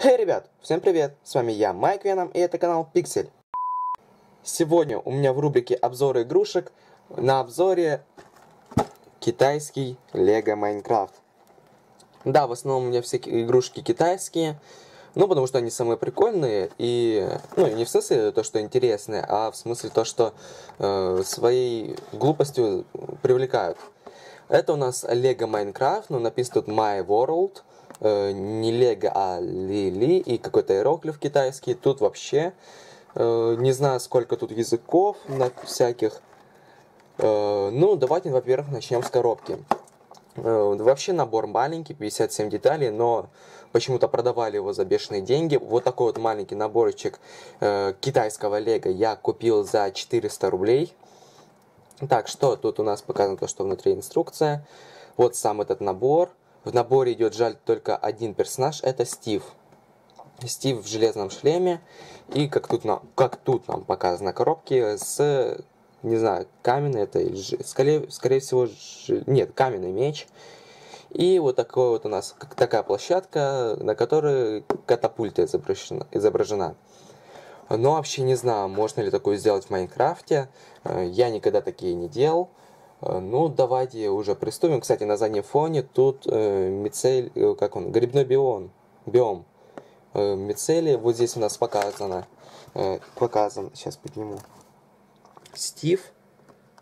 Хей, ребят! Всем привет! С вами я, Майк Веном, и это канал Пиксель. Сегодня у меня в рубрике обзоры игрушек на обзоре китайский Лего Майнкрафт. Да, в основном у меня все игрушки китайские, ну, потому что они самые прикольные, и, ну, не в смысле то, что интересные, а в смысле то, что э, своей глупостью привлекают. Это у нас Лего Майнкрафт, ну, написано тут My World, э, не Лего, а Лили, и какой-то иероглиф китайский. Тут вообще э, не знаю, сколько тут языков на всяких. Э, ну, давайте, во-первых, начнем с коробки. Э, вообще набор маленький, 57 деталей, но почему-то продавали его за бешеные деньги. Вот такой вот маленький наборчик э, китайского лего я купил за 400 рублей. Так, что тут у нас показано, то, что внутри инструкция. Вот сам этот набор. В наборе идет, жаль, только один персонаж, это Стив. Стив в железном шлеме. И как тут нам, как тут нам показано на коробке, с, не знаю, каменный это, скорее, скорее всего, ж, нет, каменный меч. И вот такой вот у нас такая площадка, на которой катапульта изображена. изображена. Но вообще не знаю, можно ли такое сделать в Майнкрафте. Э, я никогда такие не делал. Э, ну, давайте уже приступим. Кстати, на заднем фоне тут э, мицель, э, как он, грибной биом. биом. Э, мицели, вот здесь у нас показано, э, показан, сейчас подниму. Стив,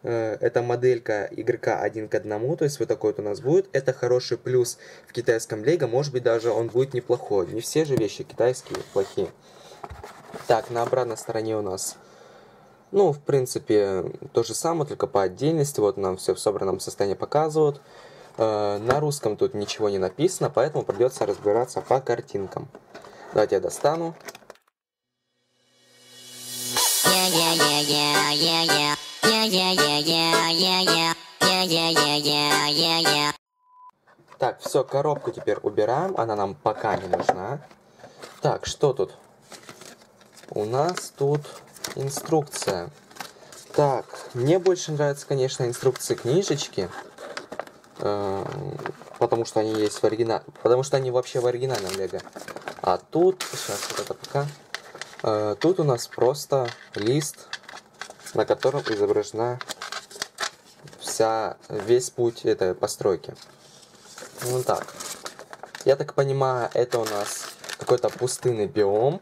э, это моделька игрока один к одному, то есть вот такой вот у нас будет. Это хороший плюс в китайском лего, может быть даже он будет неплохой. Не все же вещи китайские плохие. Так, на обратной стороне у нас ну, в принципе, то же самое, только по отдельности. Вот нам все в собранном состоянии показывают. Э, на русском тут ничего не написано, поэтому придется разбираться по картинкам. Давайте я достану. Так, все, коробку теперь убираем, она нам пока не нужна. Так, что тут? У нас тут Инструкция. Так, мне больше нравятся, конечно, инструкции книжечки. Э, потому что они есть в оригинале. Потому что они вообще в оригинальном лего. А тут, сейчас вот это пока. Э, тут у нас просто лист, на котором изображена вся, весь путь этой постройки. Ну так. Я так понимаю, это у нас какой-то пустынный биом.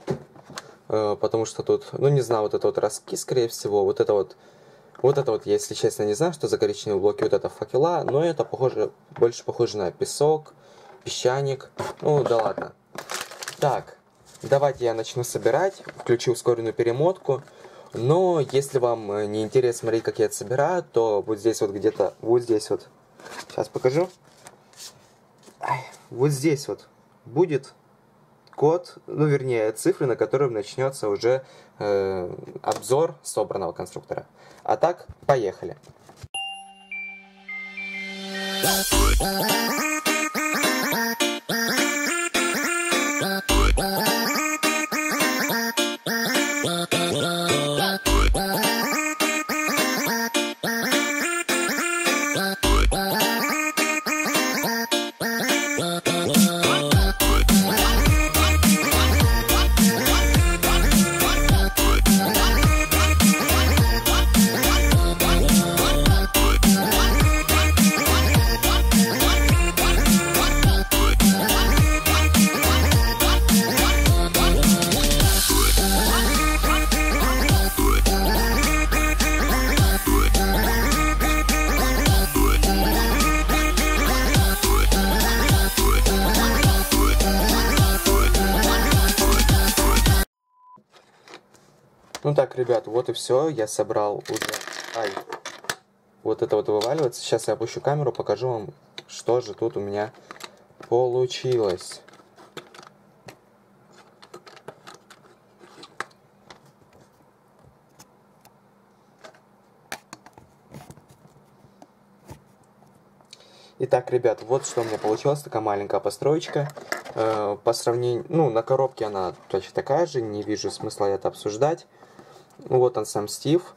Э, потому что тут, ну не знаю, вот это вот раски, скорее всего, вот это вот, вот это вот, если честно, не знаю, что за коричневые блоки, вот это факела, но это похоже, больше похоже на песок, песчаник, ну да ладно. Так, давайте я начну собирать, включу ускоренную перемотку, но если вам э, не интересно смотреть, как я это собираю, то вот здесь вот где-то, вот здесь вот, сейчас покажу, вот здесь вот будет код, ну вернее цифры, на котором начнется уже э, обзор собранного конструктора. А так, поехали. Ну так, ребят, вот и все. Я собрал уже... Ай, вот это вот вываливается. Сейчас я опущу камеру, покажу вам, что же тут у меня получилось. Итак, ребят, вот что у меня получилось, такая маленькая построечка. Э, по сравнению, ну, на коробке она точно такая же, не вижу смысла это обсуждать. Вот он сам Стив.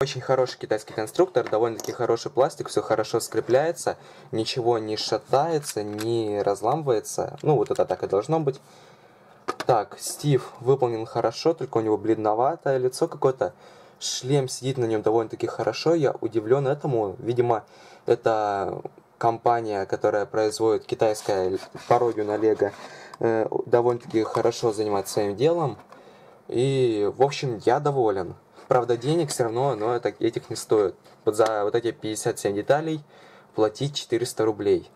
Очень хороший китайский конструктор, довольно-таки хороший пластик, все хорошо скрепляется, ничего не шатается, не разламывается. Ну, вот это так и должно быть. Так, Стив выполнен хорошо, только у него бледноватое лицо какое-то. Шлем сидит на нем довольно-таки хорошо. Я удивлен этому. Видимо, это компания, которая производит китайская пародию на Лего, э, довольно-таки хорошо занимается своим делом. И, в общем, я доволен. Правда, денег все равно, но это, этих не стоит. Вот за вот эти 57 деталей платить 400 рублей.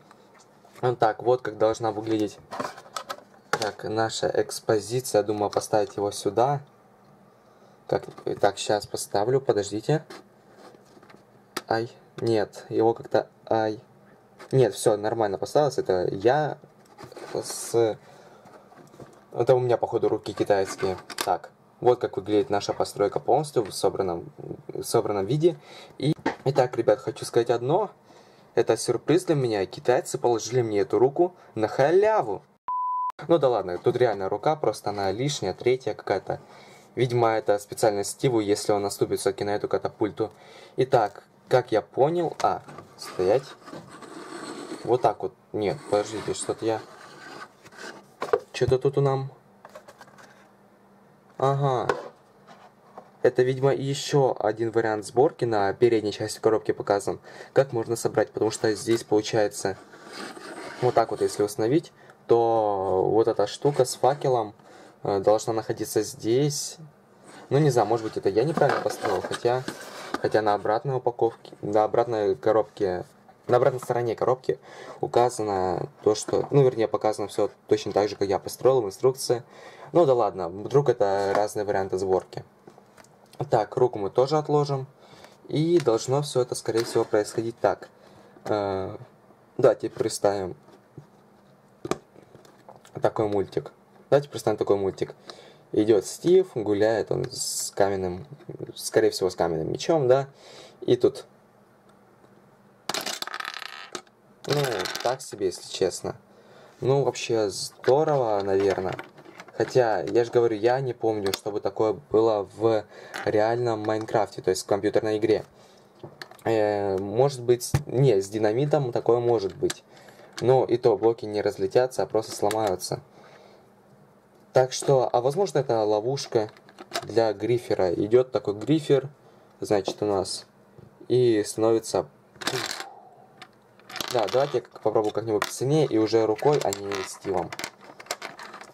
Вот так, вот как должна выглядеть так, наша экспозиция. Думаю, поставить его сюда. Так, так, сейчас поставлю, подождите. Ай, нет, его как-то... Ай. Нет, все, нормально поставилось. Это я с... Это у меня, походу, руки китайские. Так, вот как выглядит наша постройка полностью в собранном, в собранном виде. И, итак, ребят, хочу сказать одно. Это сюрприз для меня. Китайцы положили мне эту руку на халяву. Ну да ладно, тут реально рука, просто она лишняя, третья какая-то. Видимо, это специально Стиву, если он наступит все-таки на эту катапульту. Итак, как я понял... А, стоять. Вот так вот. Нет, подождите, что-то я... Что-то тут у нам... Ага. Это, видимо, еще один вариант сборки на передней части коробки показан. Как можно собрать, потому что здесь получается... Вот так вот, если установить, то вот эта штука с факелом э, должна находиться здесь. Ну, не знаю, может быть, это я неправильно поставил, хотя... Хотя на обратной упаковке, на обратной коробке на обратной стороне коробки указано то, что, ну, вернее, показано все точно так же, как я построил в инструкции. Ну да ладно, вдруг это разные варианты сборки. Так, руку мы тоже отложим. И должно все это, скорее всего, происходить так. Э, давайте представим такой мультик. Давайте представим такой мультик. Идет Стив, гуляет он с каменным, скорее всего, с каменным мечом, да. И тут Ну, так себе, если честно. Ну, вообще здорово, наверное. Хотя, я же говорю, я не помню, чтобы такое было в реальном Майнкрафте, то есть в компьютерной игре. Э, может быть, не, с динамитом такое может быть. Но и то блоки не разлетятся, а просто сломаются. Так что, а возможно это ловушка для грифера. Идет такой грифер, значит, у нас, и становится да, давайте я попробую как-нибудь посильнее и уже рукой, а не стивом.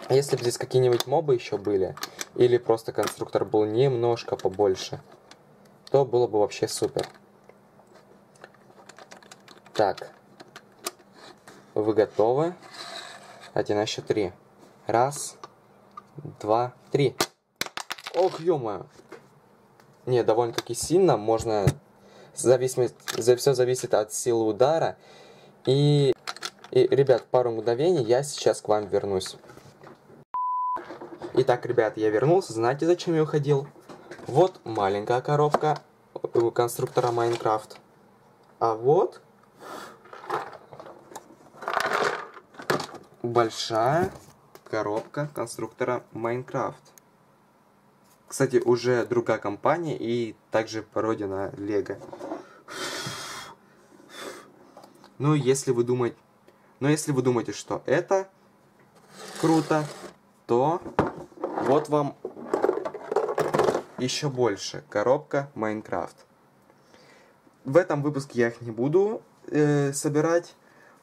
Если бы здесь какие-нибудь мобы еще были, или просто конструктор был немножко побольше, то было бы вообще супер. Так. Вы готовы? Один, на счет три. Раз, два, три. Ох, ё Не, довольно-таки сильно. Можно... Зависимость... Все зависит от силы удара и, и, ребят, пару мгновений, я сейчас к вам вернусь. Итак, ребят, я вернулся. Знаете, зачем я уходил? Вот маленькая коробка у конструктора Майнкрафт. А вот большая коробка конструктора Майнкрафт. Кстати, уже другая компания и также пародия на Лего. Но если вы думаете, но если вы думаете, что это круто, то вот вам еще больше коробка Майнкрафт. В этом выпуске я их не буду э, собирать.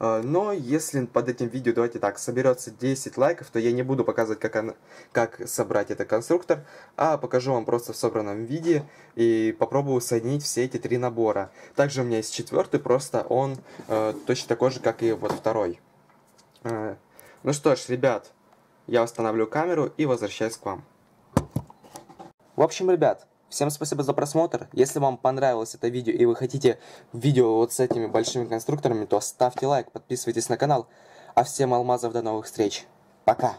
А, но если под этим видео, давайте так, соберется 10 лайков, то я не буду показывать, как, он, как собрать этот конструктор, а покажу вам просто в собранном виде и попробую соединить все эти три набора. Также у меня есть четвертый, просто он э, точно такой же, как и вот второй. Э, ну что ж, ребят, я установлю камеру и возвращаюсь к вам. В общем, ребят, Всем спасибо за просмотр. Если вам понравилось это видео и вы хотите видео вот с этими большими конструкторами, то ставьте лайк, подписывайтесь на канал. А всем алмазов до новых встреч. Пока!